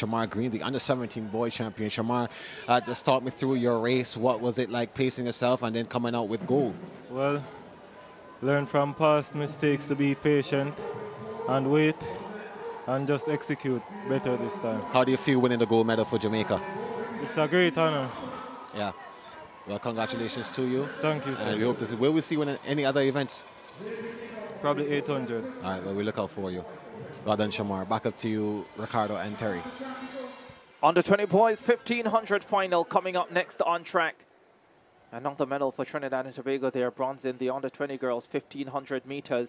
Shamar Green, the under 17 boy champion. Shamar, uh, just talk me through your race. What was it like pacing yourself and then coming out with gold? Well, learn from past mistakes to be patient and wait and just execute better this time. How do you feel winning the gold medal for Jamaica? It's a great honor. Yeah. Well, congratulations to you. Thank you, sir. And we hope to see. Will we see you in any other events? Probably 800. All right, well, we look out for you. Done, Shamar. Back up to you, Ricardo and Terry. Under 20 boys, 1500 final coming up next on track. Another medal for Trinidad and Tobago there, bronze in the under 20 girls, 1500 meters.